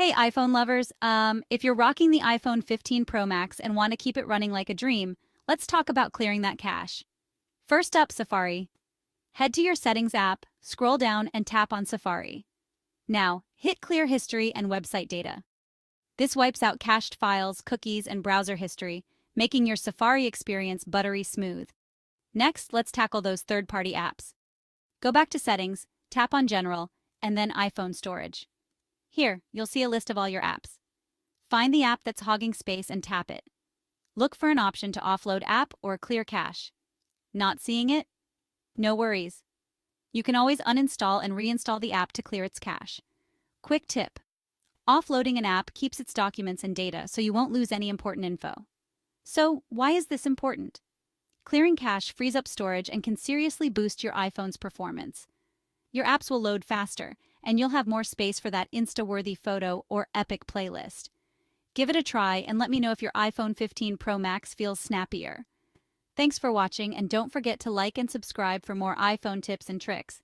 Hey iPhone lovers, um, if you're rocking the iPhone 15 Pro Max and want to keep it running like a dream, let's talk about clearing that cache. First up, Safari. Head to your Settings app, scroll down, and tap on Safari. Now, hit Clear History and Website Data. This wipes out cached files, cookies, and browser history, making your Safari experience buttery smooth. Next, let's tackle those third-party apps. Go back to Settings, tap on General, and then iPhone Storage. Here, you'll see a list of all your apps. Find the app that's hogging space and tap it. Look for an option to offload app or clear cache. Not seeing it? No worries. You can always uninstall and reinstall the app to clear its cache. Quick tip. Offloading an app keeps its documents and data so you won't lose any important info. So, why is this important? Clearing cache frees up storage and can seriously boost your iPhone's performance. Your apps will load faster, and you'll have more space for that Insta-worthy photo or epic playlist. Give it a try and let me know if your iPhone 15 Pro Max feels snappier. Thanks for watching and don't forget to like and subscribe for more iPhone tips and tricks.